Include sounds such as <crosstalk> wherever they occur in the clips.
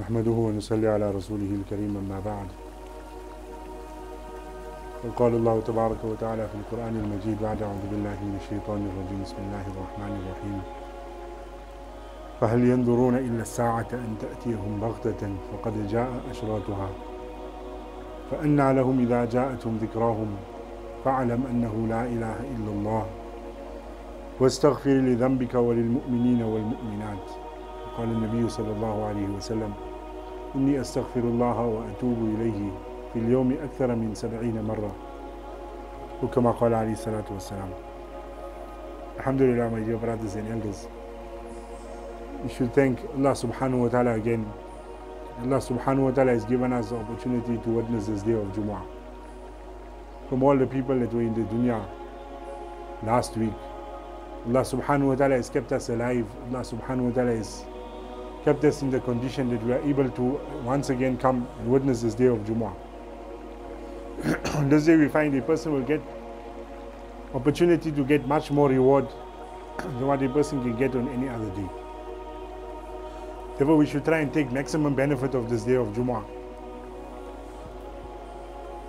نحمده ونصلي على رسوله الكريم أما بعد. وقال الله تبارك وتعالى في القرآن المجيد بعد أعوذ بالله من الشيطان الرجيم. بسم الله الرحمن الرحيم. فهل ينظرون إلا الساعة أن تأتيهم بغتة فقد جاء أشراطها. فأنى لهم إذا جاءتهم ذكراهم فاعلم أنه لا إله إلا الله. واستغفر لذنبك وللمؤمنين والمؤمنات. قال النبي صلى الله عليه وسلم إني أستغفر الله وأتوب إليه في اليوم أكثر من سبعين مرة وكما قال عليه الصلاة والسلام Alhamdulillah my dear brothers and elders we should thank Allah subhanahu wa ta'ala again Allah subhanahu wa ta'ala has given us the opportunity to witness this day of Jumu'ah from all the people that were in the dunya last week Allah subhanahu wa ta'ala has kept us alive Allah subhanahu wa ta'ala has kept us in the condition that we are able to once again come and witness this day of Jumu'ah. On <clears throat> this day we find a person will get opportunity to get much more reward <clears throat> than what a person can get on any other day. Therefore, we should try and take maximum benefit of this day of Jumu'ah.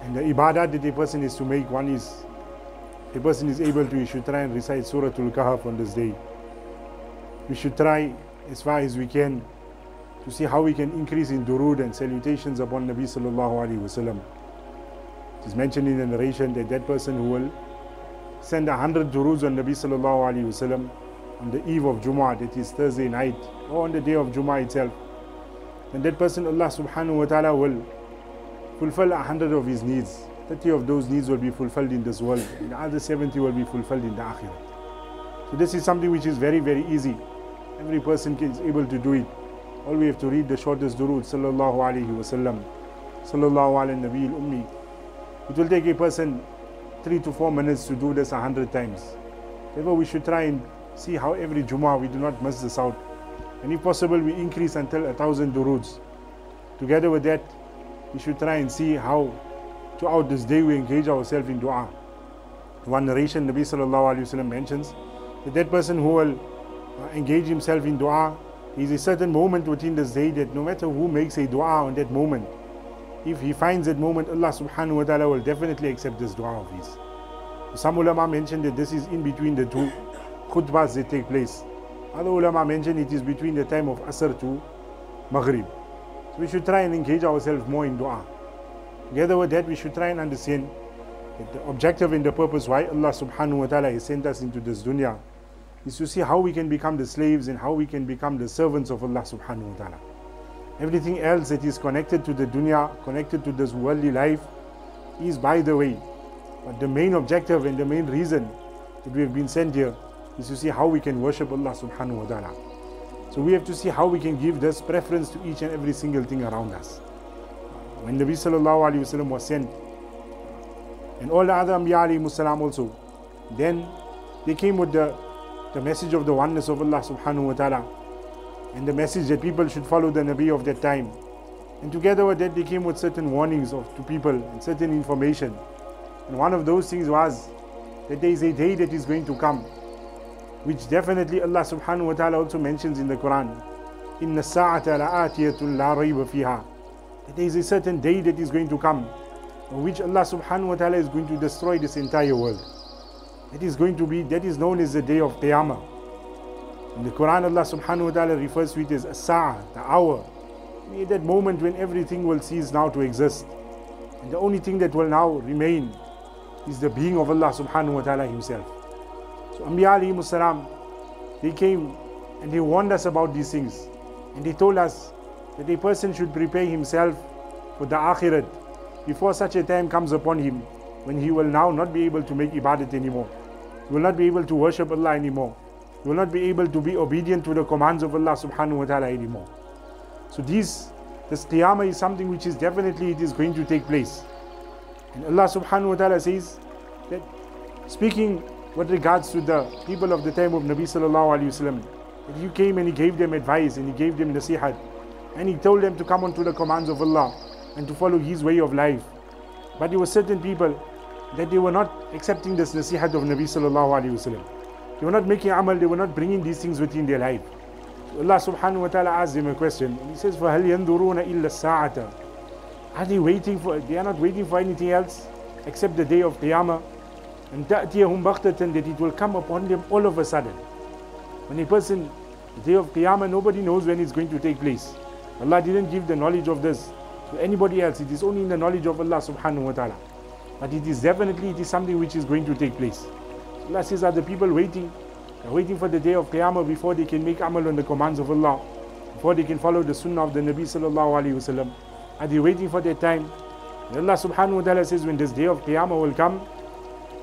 And the ibadah that a person is to make, one is a person is able to, he should try and recite Surah Al-Kahf on this day. We should try as far as we can to see how we can increase in durood and salutations upon Nabi sallallahu alaihi wasallam. It is mentioned in the narration that that person who will send a hundred duroods on Nabi sallallahu alaihi wasallam on the eve of Jummah, that is Thursday night, or on the day of Jummah itself, then that person Allah subhanahu wa ta'ala will fulfill a hundred of his needs. 30 of those needs will be fulfilled in this world, and the other 70 will be fulfilled in the akhirah. So this is something which is very, very easy. Every person is able to do it. All we have to read the shortest durood, sallallahu alayhi wasallam, sallallahu alayhi nabi ummi. It will take a person three to four minutes to do this a hundred times. Therefore, we should try and see how every Jummah we do not miss this out. And if possible, we increase until a thousand duroods. Together with that, we should try and see how throughout this day we engage ourselves in dua. One narration, Nabi sallallahu alayhi wasallam mentions that that person who will Uh, engage himself in dua, there is a certain moment within the day that no matter who makes a dua on that moment, if he finds that moment, Allah subhanahu wa ta'ala will definitely accept this dua of his. Some ulama mentioned that this is in between the two khutbahs that take place. Other ulama mentioned it is between the time of Asr to Maghrib. So we should try and engage ourselves more in dua. Together with that, we should try and understand the objective and the purpose why Allah subhanahu wa ta'ala has sent us into this dunya is to see how we can become the slaves and how we can become the servants of Allah subhanahu wa ta'ala. Everything else that is connected to the dunya, connected to this worldly life, is by the way. But the main objective and the main reason that we have been sent here is to see how we can worship Allah subhanahu wa ta'ala. So we have to see how we can give this preference to each and every single thing around us. When Nabi sallallahu alayhi wasallam was sent, and all the other Anbiya alayhi also, then they came with the the message of the oneness of Allah subhanahu wa ta'ala and the message that people should follow the Nabi of that time. And together with that they came with certain warnings of to people and certain information. And one of those things was that there is a day that is going to come, which definitely Allah subhanahu wa ta'ala also mentions in the Quran. إِنَّ السَّاعَةَ لَآتِيَةٌ لَا رَيْبَ فِيهَا That there is a certain day that is going to come, on which Allah subhanahu wa ta'ala is going to destroy this entire world. That is going to be, that is known as the day of Qiyamah. In the Quran, Allah subhanahu wa ta'ala refers to it as as the hour. At that moment when everything will cease now to exist. And the only thing that will now remain is the being of Allah subhanahu wa ta'ala Himself. So Anbiya alayhi salam, they came and they warned us about these things. And they told us that a person should prepare himself for the akhirat before such a time comes upon him when he will now not be able to make ibadat anymore. He will not be able to worship Allah anymore. He will not be able to be obedient to the commands of Allah subhanahu wa ta'ala anymore. So these, this qiyamah is something which is definitely it is going to take place. And Allah subhanahu wa ta'ala says that speaking with regards to the people of the time of Nabi sallallahu alayhi wasallam, that he came and he gave them advice and he gave them nasihat and he told them to come onto the commands of Allah and to follow his way of life. But there were certain people that they were not accepting this nasihat of Nabi sallallahu alayhi wasallam. They were not making amal, they were not bringing these things within their life. Allah subhanahu wa ta'ala asked him a question. And he says, فَهَلْ يَنْظُرُونَ إِلَّا السَّاعَةَ Are they waiting for, they are not waiting for anything else except the day of Qiyamah. And تَأْتِيَهُمْ بَغْتَةً That it will come upon them all of a sudden. When a person, the day of Qiyamah, nobody knows when it's going to take place. Allah didn't give the knowledge of this to anybody else. It is only in the knowledge of Allah subhanahu wa ta'ala. But it is definitely it is something which is going to take place. Allah says, that the people waiting? are waiting for the day of Qiyamah before they can make amal on the commands of Allah, before they can follow the sunnah of the Nabi sallallahu alayhi wasallam. Are they waiting for their time? And Allah subhanahu wa ta'ala says, When this day of Qiyamah will come,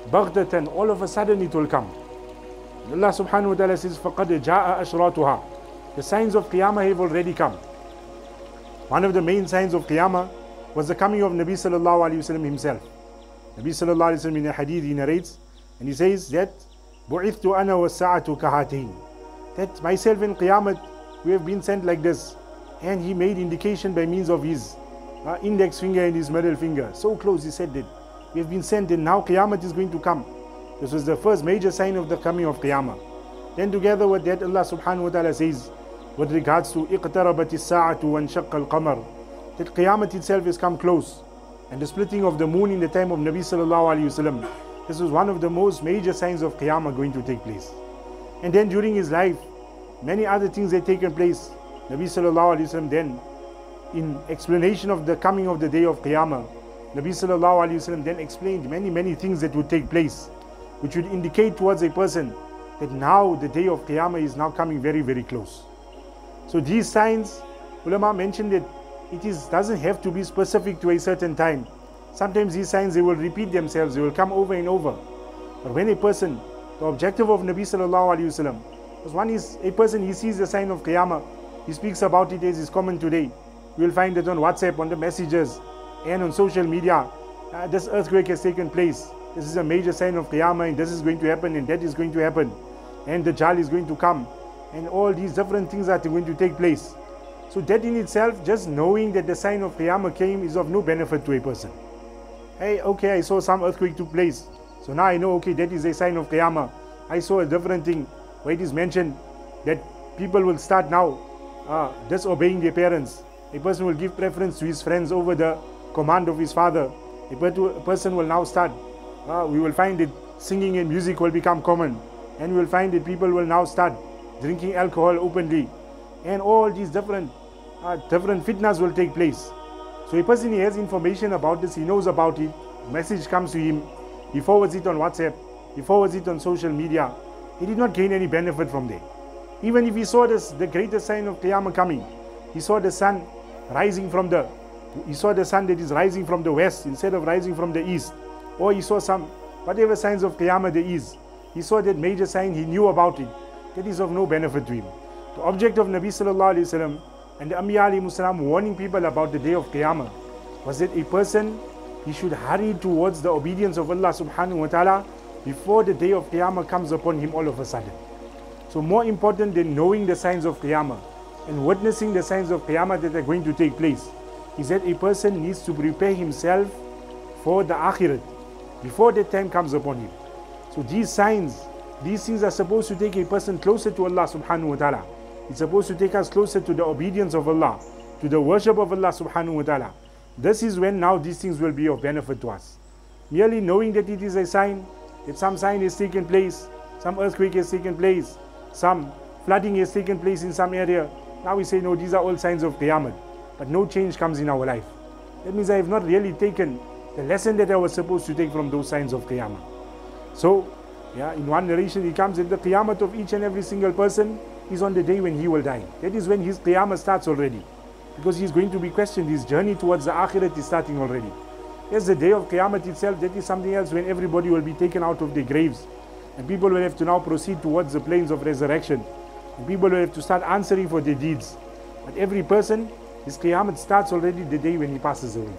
Baghtatan, all of a sudden it will come. And Allah subhanahu wa ta'ala says, فَقَدْ جَاءَ أَشْرَاطُهَا The signs of Qiyamah have already come. One of the main signs of Qiyamah was the coming of Nabi sallallahu alayhi wasallam himself. Nabi sallallahu alayhi wa sallam in a hadith he narrates and he says that بُعِثْتُ أَنَا وَالسَّاعَةُ كَهَاتَيْنِ That myself and Qiyamah we have been sent like this and he made indication by means of his uh, index finger and his middle finger. So close he said that we have been sent and now Qiyamah is going to come. This was the first major sign of the coming of Qiyamah. Then together with that Allah subhanahu wa ta'ala says with regards to اقتربت الساعة وانشق القمر that Qiyamah itself has come close and the splitting of the moon in the time of Nabi sallallahu alayhi wasallam this was one of the most major signs of Qiyamah going to take place. And then during his life, many other things had taken place. Nabi Sallallahu Alaihi Wasallam then, in explanation of the coming of the day of Qiyamah, Nabi Sallallahu Alaihi Wasallam then explained many, many things that would take place, which would indicate towards a person that now the day of Qiyamah is now coming very, very close. So these signs, ulama mentioned that it is, doesn't have to be specific to a certain time. Sometimes these signs they will repeat themselves, they will come over and over. But when a person, the objective of Nabi sallallahu alaihi wasallam, because one is a person he sees the sign of Qiyamah, he speaks about it as is common today. You will find it on WhatsApp, on the messages, and on social media. Uh, this earthquake has taken place. This is a major sign of Qiyamah, and this is going to happen, and that is going to happen, and the Dajjal is going to come, and all these different things are going to take place. So that in itself, just knowing that the sign of Qiyamah came is of no benefit to a person hey, okay, I saw some earthquake took place. So now I know, okay, that is a sign of Qiyamah. I saw a different thing where it is mentioned that people will start now uh, disobeying their parents. A person will give preference to his friends over the command of his father. A, person will now start, uh, we will find that singing and music will become common. And we will find that people will now start drinking alcohol openly. And all these different, uh, different fitnas will take place. So a person he has information about this, he knows about it, message comes to him, he forwards it on WhatsApp, he forwards it on social media. He did not gain any benefit from there. Even if he saw this, the greatest sign of Qiyamah coming, he saw the sun rising from the, he saw the sun that is rising from the west instead of rising from the east. Or he saw some, whatever signs of Qiyamah there is, he saw that major sign, he knew about it. That is of no benefit to him. The object of Nabi Sallallahu Alaihi Wasallam and the Anbiya Muslim warning people about the day of Qiyamah was that a person he should hurry towards the obedience of Allah subhanahu wa ta'ala before the day of Qiyamah comes upon him all of a sudden. So more important than knowing the signs of Qiyamah and witnessing the signs of Qiyamah that are going to take place is that a person needs to prepare himself for the Akhirat before that time comes upon him. So these signs, these things are supposed to take a person closer to Allah subhanahu wa ta'ala. It's supposed to take us closer to the obedience of Allah, to the worship of Allah subhanahu wa ta'ala. This is when now these things will be of benefit to us. Merely knowing that it is a sign, that some sign has taken place, some earthquake has taken place, some flooding has taken place in some area. Now we say, no, these are all signs of Qiyamah. But no change comes in our life. That means I have not really taken the lesson that I was supposed to take from those signs of Qiyamah. So, yeah, in one narration it comes that the Qiyamah of each and every single person is on the day when he will die. That is when his qiyamah starts already. Because he is going to be questioned. His journey towards the akhirat is starting already. Yes, the day of qiyamah itself, that is something else when everybody will be taken out of their graves. And people will have to now proceed towards the plains of resurrection. And people will have to start answering for their deeds. But every person, his qiyamah starts already the day when he passes away.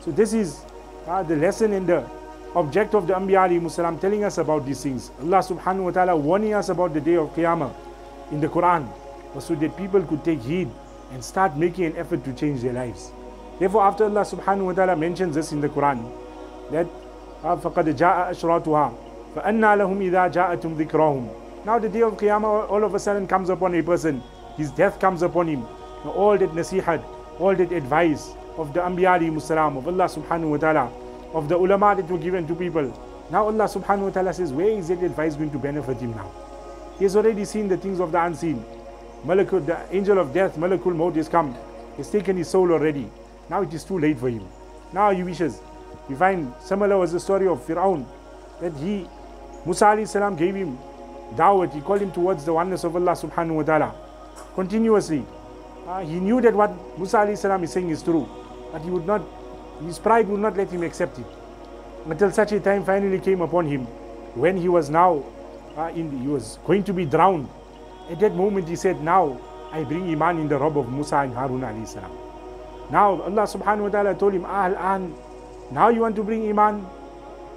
So this is uh, the lesson and the object of the Anbiya Muslim telling us about these things. Allah subhanahu wa ta'ala warning us about the day of qiyamah in the Quran was so that people could take heed and start making an effort to change their lives. Therefore, after Allah subhanahu wa ta'ala mentions this in the Quran, that فَقَدْ جَاءَ أَشْرَاتُهَا فَأَنَّا لَهُمْ إِذَا جَاءَتُمْ ذِكْرَهُمْ Now the day of Qiyamah all of a sudden comes upon a person. his death comes upon him. Now all that nasihat, all that advice of the Anbiya salam, of Allah subhanahu wa ta'ala, of the ulama that were given to people. Now Allah subhanahu wa ta'ala says, where is that advice going to benefit him now? He has already seen the things of the unseen. Malakul, the angel of death, Malakul Maut has come. He's taken his soul already. Now it is too late for him. Now he wishes. We find similar was the story of Fir'aun. That he, Musa salam gave him dawat. He called him towards the oneness of Allah subhanahu wa ta'ala. Continuously. Uh, he knew that what Musa salam is saying is true. But he would not, his pride would not let him accept it. Until such a time finally came upon him when he was now uh, in, he was going to be drowned. At that moment, he said, Now I bring Iman in the Rabb of Musa and Harun. Salam. Now Allah subhanahu wa ta'ala told him, Ahl an, now you want to bring Iman?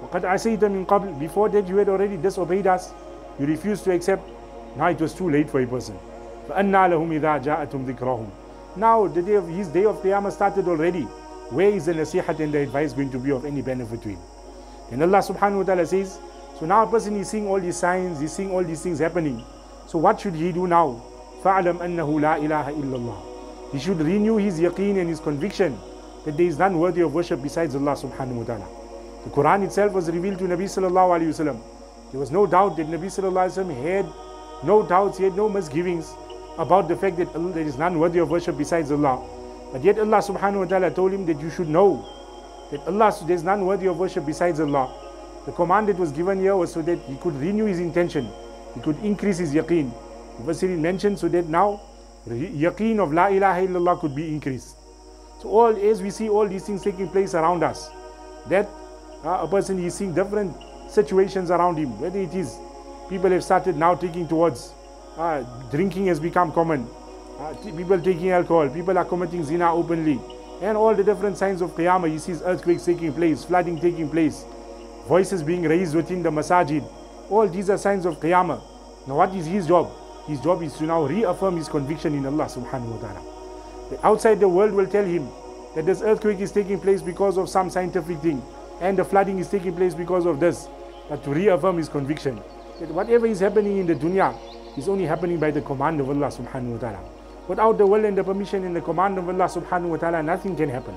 وَقَدْ عَصَيْتَ مِنْ قَبْلِ Before that you had already disobeyed us. You refused to accept. Now it was too late for a person. Now the day of his day of Qiyamah started already. Where is the nasihat and the advice going to be of any benefit to him? And Allah subhanahu wa ta'ala says, so now a person is seeing all these signs, he's seeing all these things happening. So what should he do now? فَعْلَمْ أَنَّهُ لَا إِلَهَ إِلَّا اللَّهِ He should renew his yaqeen and his conviction that there is none worthy of worship besides Allah subhanahu wa ta'ala. The Quran itself was revealed to Nabi sallallahu alayhi wasallam. There was no doubt that Nabi sallallahu alayhi wasallam had no doubts, he had no misgivings about the fact that there is none worthy of worship besides Allah. But yet Allah subhanahu wa ta'ala told him that you should know that Allah, there is none worthy of worship besides Allah. The command that was given here was so that he could renew his intention, he could increase his yaqeen. The verse mentioned so that now yaqeen of La ilaha illallah could be increased. So all as we see all these things taking place around us, that uh, a person is seeing different situations around him, whether it is people have started now taking towards uh, drinking has become common, uh, people taking alcohol, people are committing zina openly, and all the different signs of qiyamah. He sees earthquakes taking place, flooding taking place, voices being raised within the masajid. All these are signs of qiyamah. Now, what is his job? His job is to now reaffirm his conviction in Allah subhanahu wa ta'ala. The outside the world will tell him that this earthquake is taking place because of some scientific thing and the flooding is taking place because of this. But to reaffirm his conviction that whatever is happening in the dunya is only happening by the command of Allah subhanahu wa ta'ala. Without the will and the permission and the command of Allah subhanahu wa ta'ala, nothing can happen.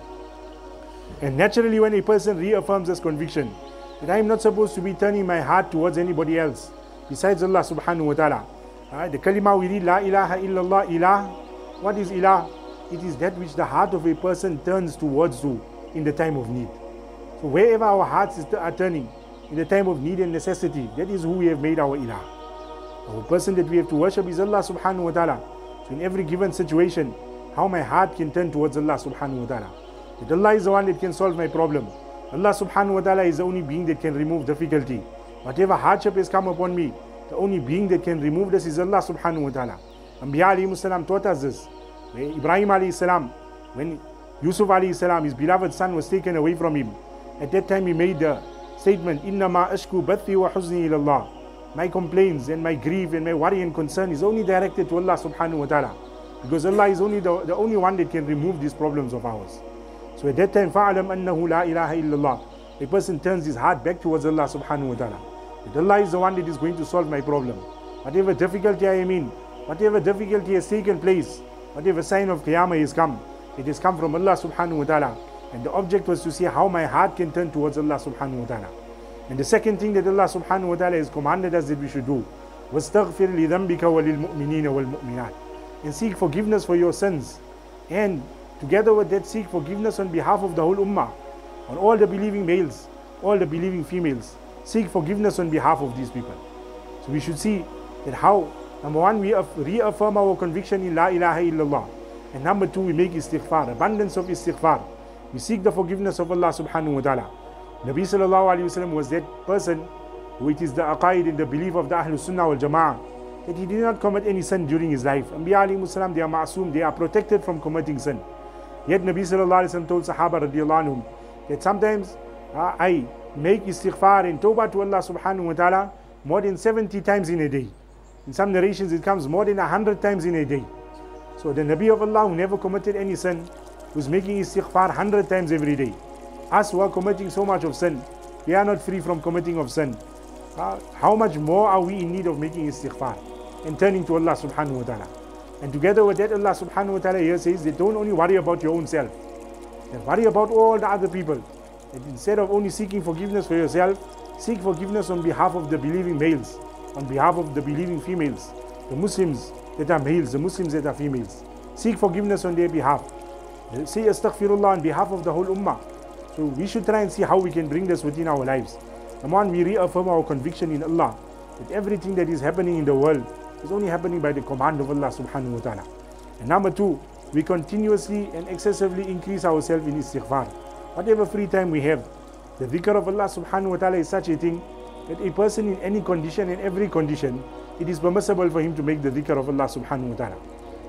And naturally, when a person reaffirms his conviction that I am not supposed to be turning my heart towards anybody else besides Allah subhanahu wa ta'ala. Right? The kalima we read, La ilaha illallah, ilah. What is ilah? it is that which the heart of a person turns towards to in the time of need. So wherever our hearts are turning in the time of need and necessity, that is who we have made our ilah. Our person that we have to worship is Allah subhanahu wa ta'ala. So in every given situation, how my heart can turn towards Allah subhanahu wa ta'ala. That Allah is the one that can solve my problem. Allah subhanahu wa ta'ala is the only being that can remove difficulty. Whatever hardship has come upon me, the only being that can remove this is Allah subhanahu wa ta'ala. Anbiya alayhi taught us this. Ibrahim alayhi salam, when Yusuf alayhi salam, his beloved son, was taken away from him, at that time he made the statement, Inna ma ashku bathi wa huzni ilallah. My complaints and my grief and my worry and concern is only directed to Allah subhanahu wa ta'ala. Because Allah is only the, the only one that can remove these problems of ours. So at that time, فَعَلَمْ أَنَّهُ لَا إِلَهَ إِلَّا اللَّهِ A person turns his heart back towards Allah subhanahu wa ta'ala. That Allah is the one that is going to solve my problem. Whatever difficulty I am in, whatever difficulty has taken place, whatever sign of Qiyamah has come, it has come from Allah subhanahu wa ta'ala. And the object was to see how my heart can turn towards Allah subhanahu wa ta'ala. And the second thing that Allah subhanahu wa ta'ala has commanded us that we should do was تَغْفِرْ لِذَنْبِكَ وَلِلْمُؤْمِنِينَ وَالْمُؤْمِنَاتِ And seek forgiveness for your sins. And together with that seek forgiveness on behalf of the whole ummah, on all the believing males, all the believing females. Seek forgiveness on behalf of these people. So we should see that how Number one, we reaffirm our conviction in La ilaha illallah. And number two, we make istighfar, abundance of istighfar. We seek the forgiveness of Allah subhanahu wa ta'ala. Nabi sallallahu alayhi wasallam was that person it is the aqaid and the belief of the Ahlul Sunnah wal Jama'ah that he did not commit any sin during his life. Anbiya alayhi they are ma'asum, they are protected from committing sin. Yet Nabi sallallahu alayhi wasallam told Sahaba radiallahu anhum that sometimes uh, I make istighfar and tawbah to Allah subhanahu wa ta'ala more than 70 times in a day. In some narrations, it comes more than a hundred times in a day. So the Nabi of Allah who never committed any sin, was making istighfar hundred times every day. Us who are committing so much of sin, we are not free from committing of sin. Uh, how much more are we in need of making istighfar and turning to Allah subhanahu wa ta'ala? And together with that, Allah subhanahu wa ta'ala here says that don't only worry about your own self, and worry about all the other people. And instead of only seeking forgiveness for yourself, seek forgiveness on behalf of the believing males, on behalf of the believing females, the Muslims that are males, the Muslims that are females. Seek forgiveness on their behalf. Uh, say astaghfirullah on behalf of the whole ummah. So we should try and see how we can bring this within our lives. Number one, we reaffirm our conviction in Allah that everything that is happening in the world is only happening by the command of Allah subhanahu wa ta'ala. And number two, we continuously and excessively increase ourselves in istighfar. Whatever free time we have, the dhikr of Allah subhanahu wa ta'ala is such a thing that a person in any condition, in every condition, it is permissible for him to make the dhikr of Allah subhanahu wa ta'ala.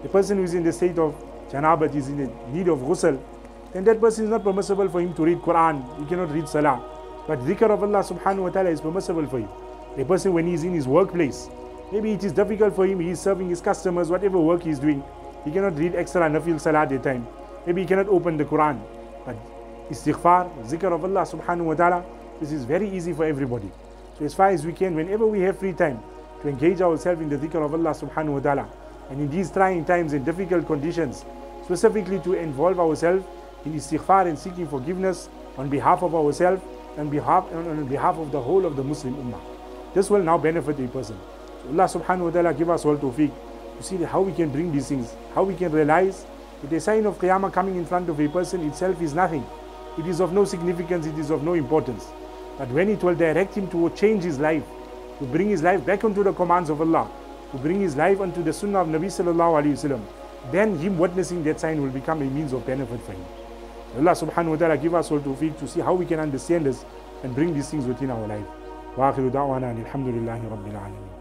A person who is in the state of janabat, is in the need of ghusl, then that person is not permissible for him to read Quran, he cannot read Salah. But dhikr of Allah subhanahu wa ta'ala is permissible for you. A person when he is in his workplace, maybe it is difficult for him, he is serving his customers, whatever work he is doing, he cannot read extra nafil salah at time. Maybe he cannot open the Quran. But istighfar, zikr of Allah subhanahu wa ta'ala, this is very easy for everybody. So as far as we can, whenever we have free time, to engage ourselves in the dhikr of Allah subhanahu wa ta'ala. And in these trying times and difficult conditions, specifically to involve ourselves in istighfar and seeking forgiveness on behalf of ourselves and behalf, on behalf of the whole of the Muslim Ummah. This will now benefit a person. So Allah subhanahu wa ta'ala give us all tawfiq to see how we can bring these things, how we can realize that a sign of Qiyamah coming in front of a person itself is nothing. It is of no significance, it is of no importance. But when it will direct him to change his life, to bring his life back onto the commands of Allah, to bring his life onto the sunnah of Nabi sallallahu alayhi wasallam, then him witnessing that sign will become a means of benefit for him. Allah subhanahu wa ta'ala give us all tawfiq to see how we can understand this and bring these things within our life. وآخر دعوانا الحمد لله رب العالمين